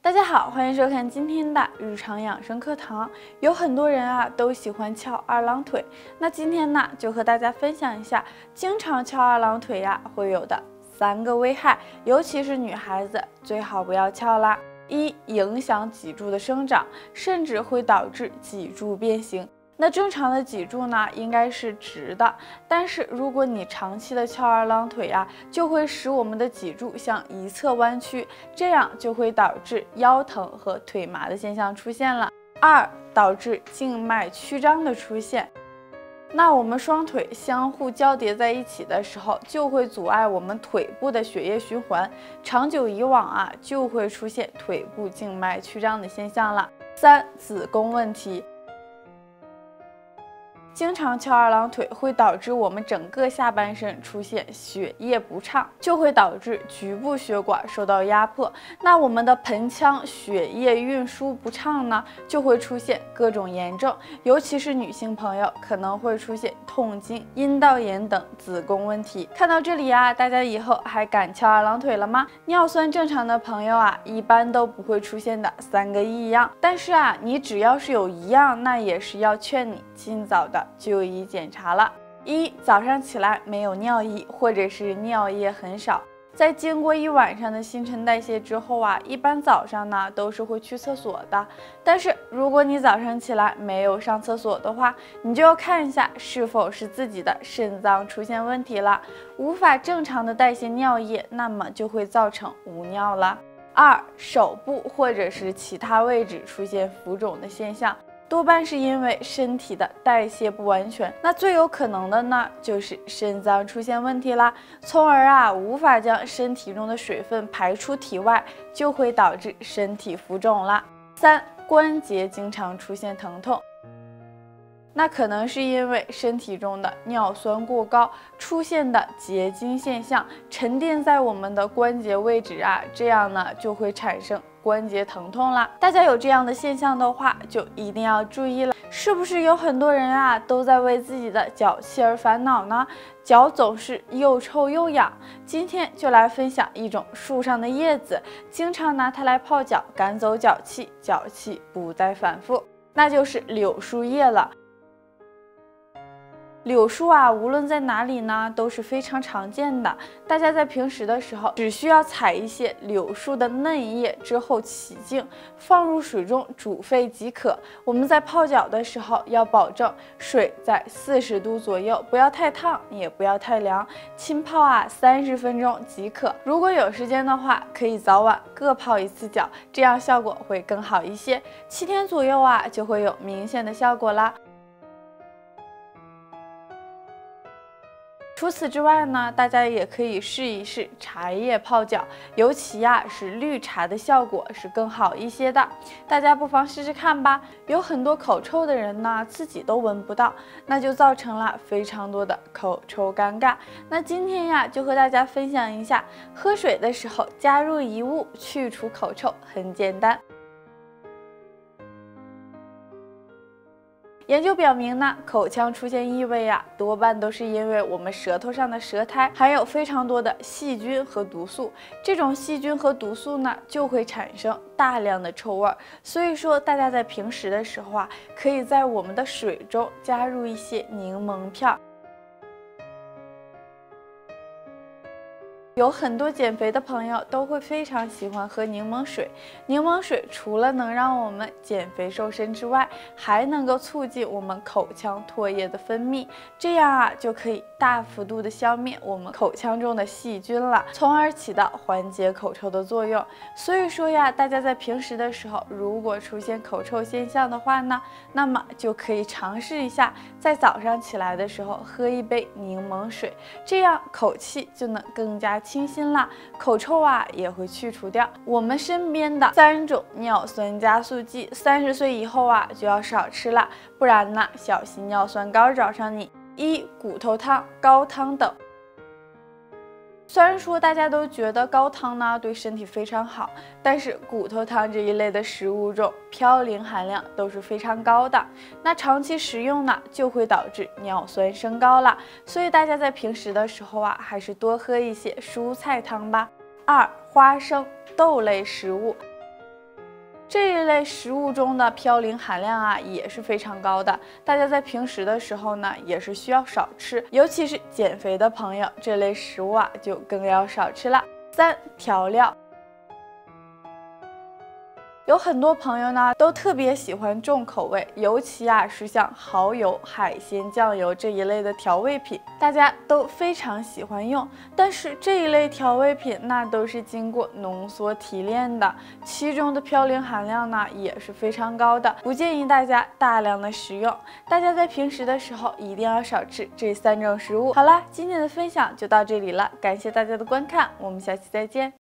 大家好，欢迎收看今天的日常养生课堂。有很多人啊都喜欢翘二郎腿，那今天呢就和大家分享一下，经常翘二郎腿呀会有的三个危害，尤其是女孩子最好不要翘啦。一、影响脊柱的生长，甚至会导致脊柱变形。那正常的脊柱呢，应该是直的，但是如果你长期的翘二郎腿呀，就会使我们的脊柱向一侧弯曲，这样就会导致腰疼和腿麻的现象出现了。二、导致静脉曲张的出现。那我们双腿相互交叠在一起的时候，就会阻碍我们腿部的血液循环，长久以往啊，就会出现腿部静脉曲张的现象了。三、子宫问题。经常翘二郎腿会导致我们整个下半身出现血液不畅，就会导致局部血管受到压迫。那我们的盆腔血液运输不畅呢，就会出现各种炎症，尤其是女性朋友可能会出现痛经、阴道炎等子宫问题。看到这里啊，大家以后还敢翘二郎腿了吗？尿酸正常的朋友啊，一般都不会出现的三个异样。但是啊，你只要是有一样，那也是要劝你尽早的。就医检查了。一早上起来没有尿意，或者是尿液很少，在经过一晚上的新陈代谢之后啊，一般早上呢都是会去厕所的。但是如果你早上起来没有上厕所的话，你就要看一下是否是自己的肾脏出现问题了，无法正常的代谢尿液，那么就会造成无尿了。二手部或者是其他位置出现浮肿的现象。多半是因为身体的代谢不完全，那最有可能的呢，就是肾脏出现问题啦，从而啊无法将身体中的水分排出体外，就会导致身体浮肿啦。三、关节经常出现疼痛。那可能是因为身体中的尿酸过高出现的结晶现象沉淀在我们的关节位置啊，这样呢就会产生关节疼痛啦。大家有这样的现象的话，就一定要注意了。是不是有很多人啊都在为自己的脚气而烦恼呢？脚总是又臭又痒。今天就来分享一种树上的叶子，经常拿它来泡脚，赶走脚气，脚气不再反复，那就是柳树叶了。柳树啊，无论在哪里呢，都是非常常见的。大家在平时的时候，只需要采一些柳树的嫩叶之后洗净，放入水中煮沸即可。我们在泡脚的时候，要保证水在四十度左右，不要太烫，也不要太凉。浸泡啊，三十分钟即可。如果有时间的话，可以早晚各泡一次脚，这样效果会更好一些。七天左右啊，就会有明显的效果啦。除此之外呢，大家也可以试一试茶叶泡脚，尤其呀是绿茶的效果是更好一些的，大家不妨试试看吧。有很多口臭的人呢，自己都闻不到，那就造成了非常多的口臭尴尬。那今天呀，就和大家分享一下，喝水的时候加入一物去除口臭，很简单。研究表明呢，口腔出现异味啊，多半都是因为我们舌头上的舌苔含有非常多的细菌和毒素，这种细菌和毒素呢，就会产生大量的臭味儿。所以说，大家在平时的时候啊，可以在我们的水中加入一些柠檬片。有很多减肥的朋友都会非常喜欢喝柠檬水。柠檬水除了能让我们减肥瘦身之外，还能够促进我们口腔唾液的分泌，这样啊就可以大幅度的消灭我们口腔中的细菌了，从而起到缓解口臭的作用。所以说呀，大家在平时的时候，如果出现口臭现象的话呢，那么就可以尝试一下，在早上起来的时候喝一杯柠檬水，这样口气就能更加。清新啦，口臭啊也会去除掉。我们身边的三种尿酸加速剂，三十岁以后啊就要少吃啦，不然呢小心尿酸高找上你。一骨头汤、高汤等。虽然说大家都觉得高汤呢对身体非常好，但是骨头汤这一类的食物中嘌呤含量都是非常高的，那长期食用呢就会导致尿酸升高了。所以大家在平时的时候啊，还是多喝一些蔬菜汤吧。二、花生豆类食物。这一类食物中的嘌呤含量啊也是非常高的，大家在平时的时候呢也是需要少吃，尤其是减肥的朋友，这类食物啊就更要少吃了。三调料。有很多朋友呢，都特别喜欢重口味，尤其啊是像蚝油、海鲜酱油这一类的调味品，大家都非常喜欢用。但是这一类调味品那都是经过浓缩提炼的，其中的嘌呤含量呢也是非常高的，不建议大家大量的食用。大家在平时的时候一定要少吃这三种食物。好啦，今天的分享就到这里了，感谢大家的观看，我们下期再见。